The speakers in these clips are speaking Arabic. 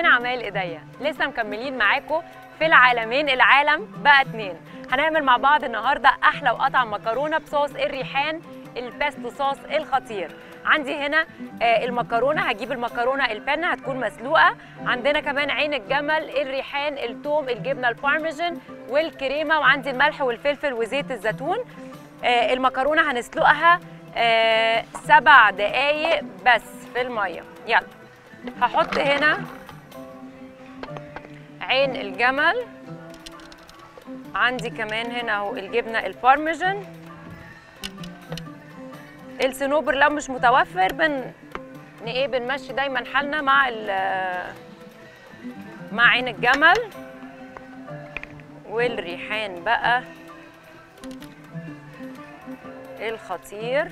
من عمايل إيديا. لسه مكملين معاكم في العلمين العالم بقى اتنين. هنعمل مع بعض النهارده أحلى وأطعم مكرونة بصوص الريحان البيستو صوص الخطير. عندي هنا آه، المكرونة هجيب المكرونة البنه هتكون مسلوقة. عندنا كمان عين الجمل الريحان الثوم الجبنة البارميجان والكريمة. وعندي الملح والفلفل وزيت الزيتون. آه، المكرونة هنسلقها آه، سبع دقايق بس في المية. يلا. هحط هنا عين الجمل. عندي كمان هنا أهو الجبنة البارميجان. الصنوبر لو مش متوفر بن إيه بنمشي دايما حالنا مع مع عين الجمل. والريحان بقى. الخطير.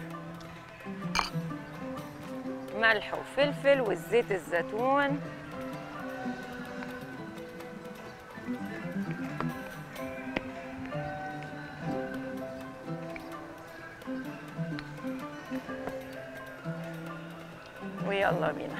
ملح وفلفل والزيت الزيتون. ويلا بينا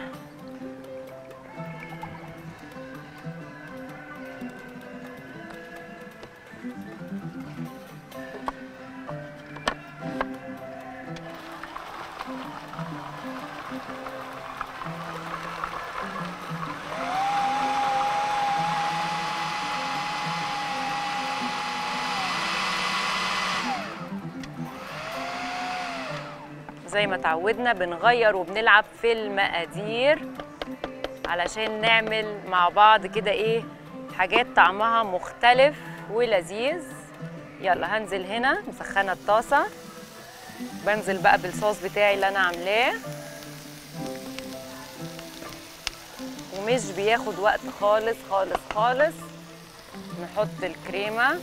زي ما تعودنا بنغير وبنلعب في المقادير علشان نعمل مع بعض كده إيه حاجات طعمها مختلف ولذيذ. يلا هنزل هنا مسخنة الطاسة. بنزل بقى بالصوص بتاعي اللي أنا عاملاه. ومش بياخد وقت خالص خالص خالص. نحط الكريمة.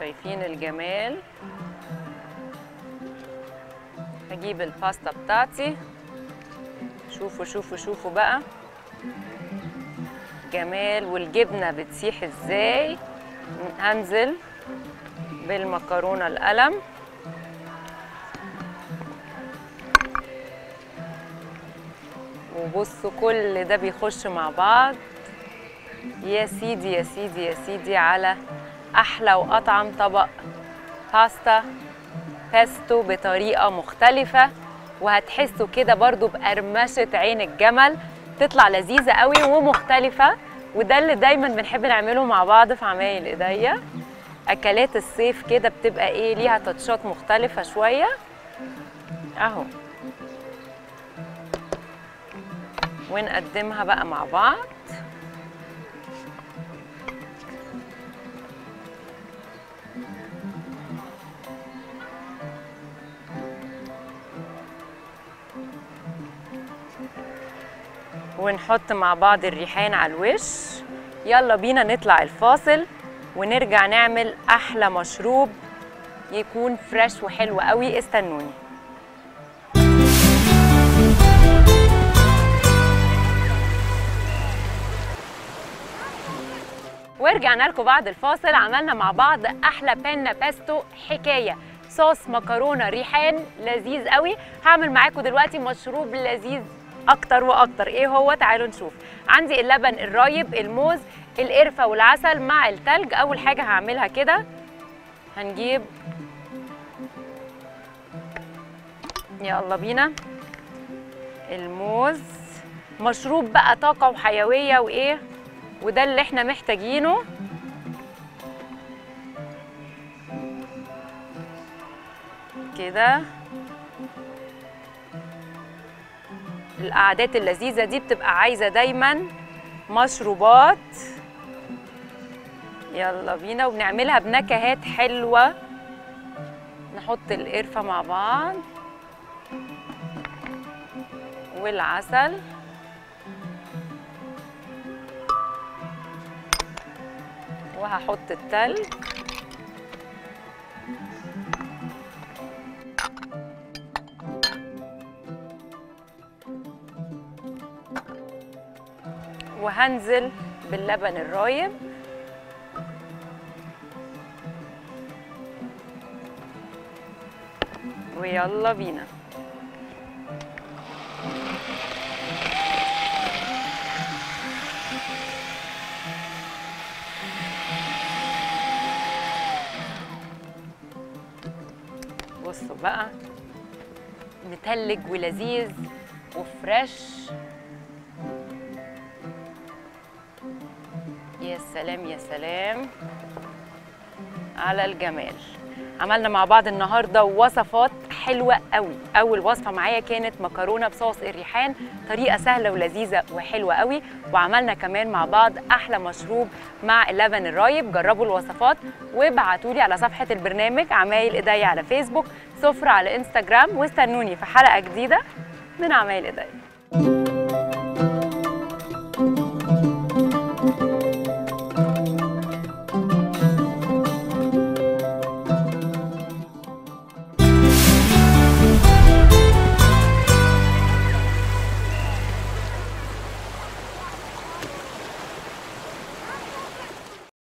شايفين الجمال. هجيب الباستا بتاعتي. شوفوا شوفوا شوفوا بقى. جمال. والجبنة بتسيح إزاي؟ هنزل بالمكرونة القلم. وبصوا كل ده بيخش مع بعض. يا سيدي يا سيدي يا سيدي على أحلى وأطعم طبق باستا بيستو بطريقة مختلفة وهتحسوا كده برضو بقرمشة عين الجمل. تطلع لذيذة قوي ومختلفة وده اللي دايما بنحب نعمله مع بعض في عمايل إيديا. أكلات الصيف كده بتبقى إيه ليها تاتشات مختلفة شوية. أهو. ونقدمها بقى مع بعض. ونحط مع بعض الريحان على الوش. يلا بينا نطلع الفاصل ونرجع نعمل أحلى مشروب يكون فريش وحلو قوي. استنوني. ورجعنا لكم بعد الفاصل. عملنا مع بعض أحلى بينا بيستو حكاية. صوص مكرونة ريحان لذيذ قوي. هعمل معاكم دلوقتي مشروب لذيذ. أكتر وأكتر. إيه هو؟ تعالوا نشوف. عندي اللبن الرايب الموز القرفة والعسل مع التلج. أول حاجة هعملها كده. هنجيب يلا بينا. الموز. مشروب بقى طاقة وحيوية وإيه؟ وده اللي إحنا محتاجينه. كده. القعدات اللذيذة دي بتبقى عايزة دايما مشروبات. يلا بينا وبنعملها بنكهات حلوة. نحط القرفة مع بعض والعسل. وهحط التلج. وهنزل باللبن الرايب. ويلا بينا. بصوا بقى متلج ولذيذ وفريش. سلام يا سلام. على الجمال. عملنا مع بعض النهارده وصفات حلوة قوي. أول وصفة معايا كانت مكرونة بصوص الريحان. طريقة سهلة ولذيذة وحلوة قوي. وعملنا كمان مع بعض أحلى مشروب مع اللبن الرايب. جربوا الوصفات وابعتوا لي على صفحة البرنامج. عمايل إيديا على فيسبوك سفرة على إنستجرام. واستنوني في حلقة جديدة من عمايل إيديا.